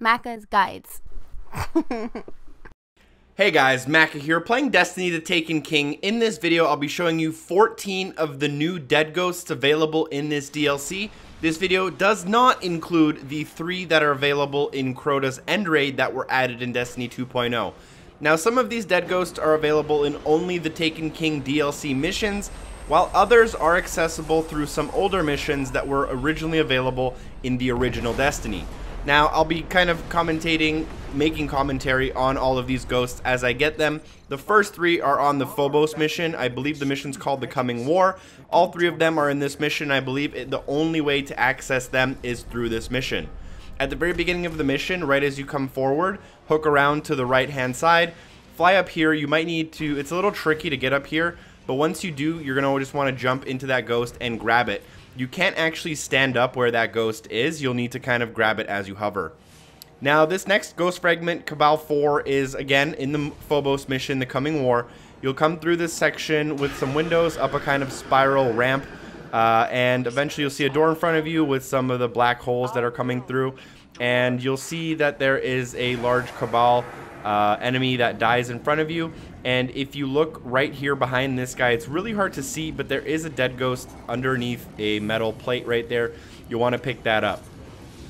Maka's Guides. Hey guys, Macca here, playing Destiny the Taken King. In this video, I'll be showing you 14 of the new dead ghosts available in this DLC. This video does not include the three that are available in Crota's End Raid that were added in Destiny 2.0. Now, some of these dead ghosts are available in only the Taken King DLC missions, while others are accessible through some older missions that were originally available in the original Destiny. Now, I'll be kind of commentating, making commentary on all of these ghosts as I get them. The first three are on the Phobos mission. I believe the mission's called The Coming War. All three of them are in this mission. I believe it, the only way to access them is through this mission. At the very beginning of the mission, right as you come forward, hook around to the right-hand side, fly up here. You might need to, it's a little tricky to get up here, but once you do, you're going to just want to jump into that ghost and grab it. You can't actually stand up where that ghost is. You'll need to kind of grab it as you hover. Now, this next ghost fragment, Cabal 4, is again in the Phobos mission, The Coming War. You'll come through this section with some windows up a kind of spiral ramp, uh, and eventually you'll see a door in front of you with some of the black holes that are coming through. And you'll see that there is a large Cabal uh, enemy that dies in front of you. And if you look right here behind this guy, it's really hard to see, but there is a dead ghost underneath a metal plate right there. You'll want to pick that up.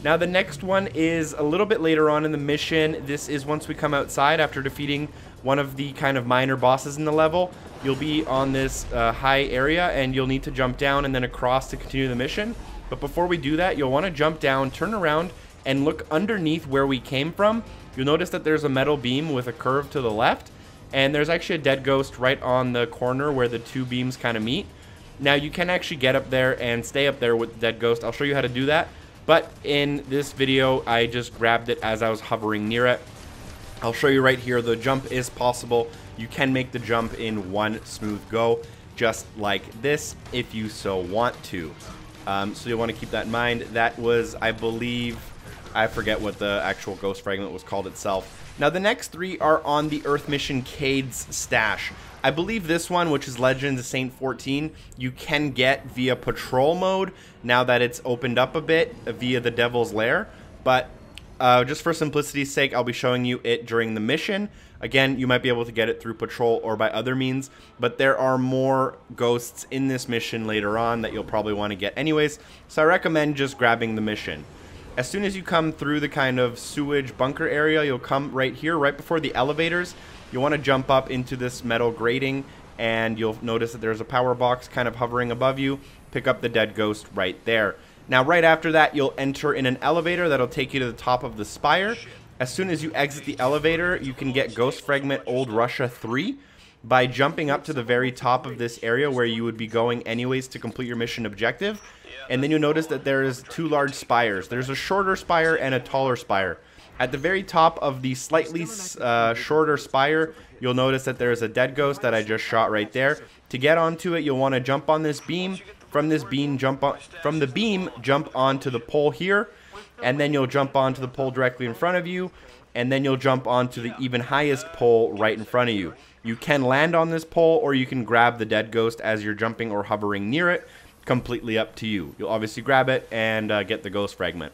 Now the next one is a little bit later on in the mission. This is once we come outside after defeating one of the kind of minor bosses in the level. You'll be on this uh, high area and you'll need to jump down and then across to continue the mission. But before we do that, you'll want to jump down, turn around, and look underneath where we came from You'll notice that there's a metal beam with a curve to the left, and there's actually a dead ghost right on the corner where the two beams kind of meet. Now, you can actually get up there and stay up there with the dead ghost. I'll show you how to do that, but in this video, I just grabbed it as I was hovering near it. I'll show you right here, the jump is possible. You can make the jump in one smooth go, just like this, if you so want to. Um, so you'll want to keep that in mind. That was, I believe, I forget what the actual ghost fragment was called itself. Now the next three are on the Earth Mission Cayde's stash. I believe this one, which is Legends of Saint 14, you can get via patrol mode now that it's opened up a bit via the Devil's Lair. But uh, just for simplicity's sake, I'll be showing you it during the mission. Again, you might be able to get it through patrol or by other means, but there are more ghosts in this mission later on that you'll probably want to get anyways, so I recommend just grabbing the mission. As soon as you come through the kind of sewage bunker area, you'll come right here, right before the elevators. You'll want to jump up into this metal grating, and you'll notice that there's a power box kind of hovering above you. Pick up the dead ghost right there. Now, right after that, you'll enter in an elevator that'll take you to the top of the spire. As soon as you exit the elevator, you can get Ghost Fragment Old Russia 3 by jumping up to the very top of this area where you would be going anyways to complete your mission objective and then you'll notice that there is two large spires. There's a shorter spire and a taller spire. At the very top of the slightly uh, shorter spire, you'll notice that there is a dead ghost that I just shot right there. To get onto it, you'll want to jump on this beam. From this beam, jump on from the beam, jump onto the pole here, and then you'll jump onto the pole directly in front of you, and then you'll jump onto the even highest pole right in front of you. You can land on this pole, or you can grab the dead ghost as you're jumping or hovering near it completely up to you. You'll obviously grab it and uh, get the ghost fragment.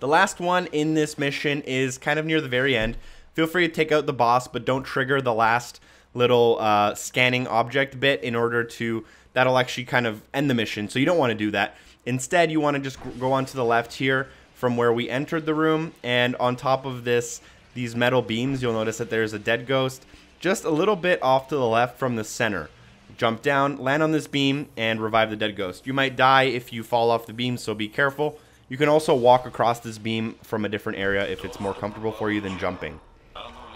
The last one in this mission is kind of near the very end. Feel free to take out the boss, but don't trigger the last little uh, scanning object bit in order to, that'll actually kind of end the mission. So you don't want to do that. Instead, you want to just go on to the left here from where we entered the room. And on top of this, these metal beams, you'll notice that there's a dead ghost just a little bit off to the left from the center. Jump down, land on this beam, and revive the dead ghost. You might die if you fall off the beam, so be careful. You can also walk across this beam from a different area if it's more comfortable for you than jumping.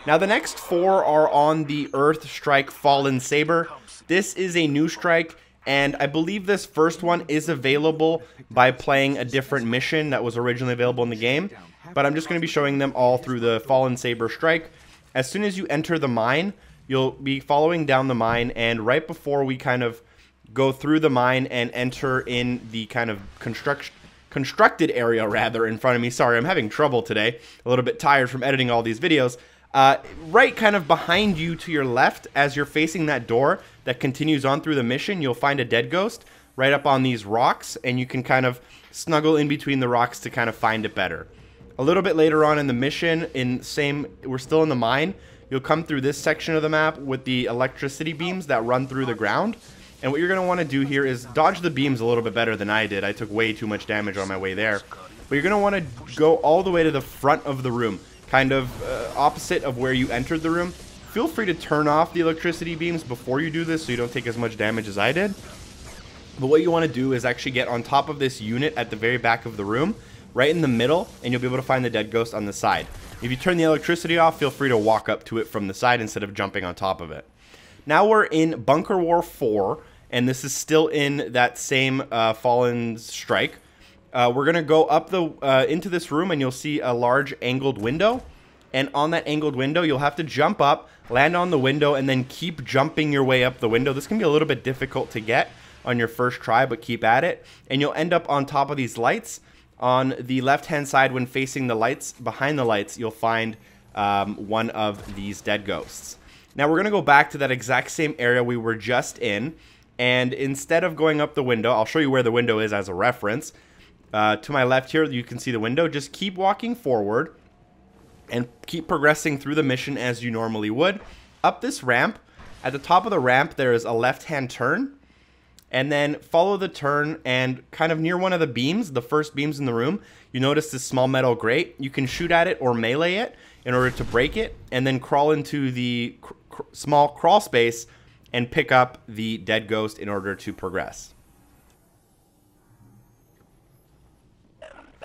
Now the next four are on the Earth Strike Fallen Saber. This is a new strike, and I believe this first one is available by playing a different mission that was originally available in the game. But I'm just going to be showing them all through the Fallen Saber strike. As soon as you enter the mine, you'll be following down the mine, and right before we kind of go through the mine and enter in the kind of construction constructed area rather in front of me. Sorry, I'm having trouble today. A little bit tired from editing all these videos. Uh, right kind of behind you to your left as you're facing that door that continues on through the mission, you'll find a dead ghost right up on these rocks and you can kind of snuggle in between the rocks to kind of find it better. A little bit later on in the mission, in same, we're still in the mine. You'll come through this section of the map with the electricity beams that run through the ground. And what you're going to want to do here is dodge the beams a little bit better than I did. I took way too much damage on my way there. But you're going to want to go all the way to the front of the room, kind of uh, opposite of where you entered the room. Feel free to turn off the electricity beams before you do this so you don't take as much damage as I did. But what you want to do is actually get on top of this unit at the very back of the room, right in the middle, and you'll be able to find the dead ghost on the side. If you turn the electricity off, feel free to walk up to it from the side instead of jumping on top of it. Now we're in Bunker War 4, and this is still in that same uh, Fallen Strike. Uh, we're going to go up the uh, into this room, and you'll see a large angled window. And on that angled window, you'll have to jump up, land on the window, and then keep jumping your way up the window. This can be a little bit difficult to get on your first try, but keep at it. And you'll end up on top of these lights. On the left-hand side, when facing the lights, behind the lights, you'll find um, one of these dead ghosts. Now we're going to go back to that exact same area we were just in. And instead of going up the window, I'll show you where the window is as a reference. Uh, to my left here, you can see the window. Just keep walking forward and keep progressing through the mission as you normally would. Up this ramp, at the top of the ramp, there is a left-hand turn. And then follow the turn and kind of near one of the beams, the first beams in the room, you notice this small metal grate. You can shoot at it or melee it in order to break it, and then crawl into the cr cr small crawl space and pick up the dead ghost in order to progress.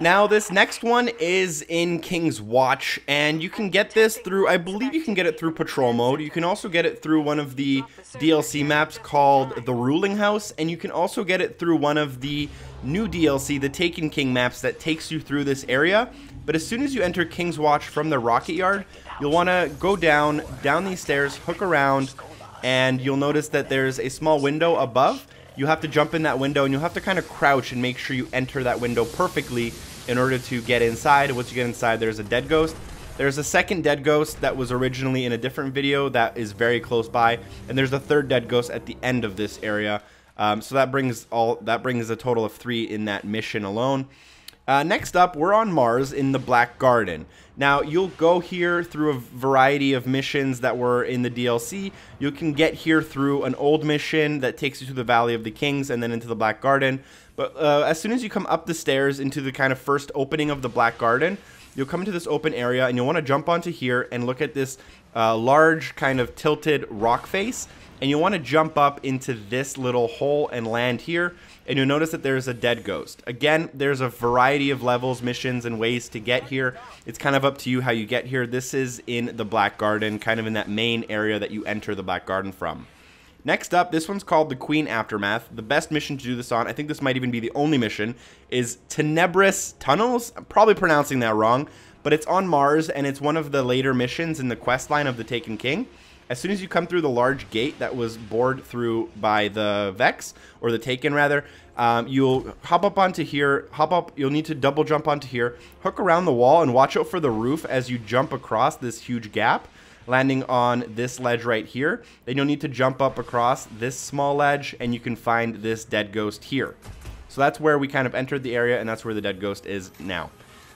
Now, this next one is in King's Watch, and you can get this through, I believe you can get it through Patrol Mode. You can also get it through one of the DLC maps called The Ruling House, and you can also get it through one of the new DLC, the Taken King maps that takes you through this area. But as soon as you enter King's Watch from the Rocket Yard, you'll want to go down, down these stairs, hook around, and you'll notice that there's a small window above. You have to jump in that window and you'll have to kind of crouch and make sure you enter that window perfectly in order to get inside. Once you get inside, there's a dead ghost. There's a second dead ghost that was originally in a different video that is very close by, and there's a third dead ghost at the end of this area. Um, so that brings all that brings a total of three in that mission alone. Uh, next up, we're on Mars in the Black Garden. Now, you'll go here through a variety of missions that were in the DLC. You can get here through an old mission that takes you to the Valley of the Kings and then into the Black Garden. But uh, as soon as you come up the stairs into the kind of first opening of the Black Garden, you'll come into this open area and you'll want to jump onto here and look at this uh, large kind of tilted rock face. And you'll want to jump up into this little hole and land here and you'll notice that there's a dead ghost. Again, there's a variety of levels, missions, and ways to get here. It's kind of up to you how you get here. This is in the Black Garden, kind of in that main area that you enter the Black Garden from. Next up, this one's called the Queen Aftermath. The best mission to do this on, I think this might even be the only mission, is Tenebris Tunnels. I'm probably pronouncing that wrong, but it's on Mars, and it's one of the later missions in the quest line of the Taken King. As soon as you come through the large gate that was bored through by the Vex, or the Taken rather, um, you'll hop up onto here, hop up, you'll need to double jump onto here, hook around the wall, and watch out for the roof as you jump across this huge gap, landing on this ledge right here. Then you'll need to jump up across this small ledge, and you can find this dead ghost here. So that's where we kind of entered the area, and that's where the dead ghost is now.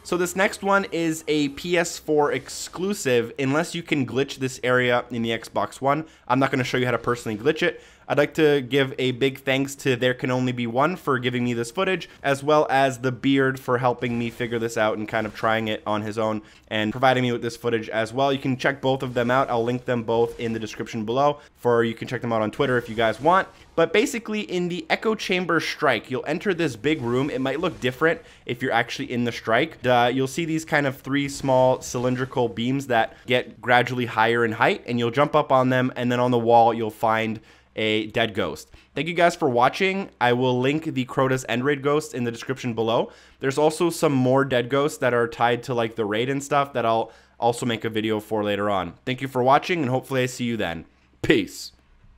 So this next one is a PS4 exclusive, unless you can glitch this area in the Xbox One. I'm not going to show you how to personally glitch it. I'd like to give a big thanks to There Can Only Be One for giving me this footage, as well as The Beard for helping me figure this out and kind of trying it on his own and providing me with this footage as well. You can check both of them out. I'll link them both in the description below, for you can check them out on Twitter if you guys want. But basically, in the Echo Chamber Strike, you'll enter this big room. It might look different if you're actually in the Strike. Uh, you'll see these kind of three small cylindrical beams that get gradually higher in height, and you'll jump up on them, and then on the wall, you'll find a dead ghost. Thank you guys for watching. I will link the Crota's End Raid ghost in the description below. There's also some more dead ghosts that are tied to like the raid and stuff that I'll also make a video for later on. Thank you for watching and hopefully I see you then. Peace.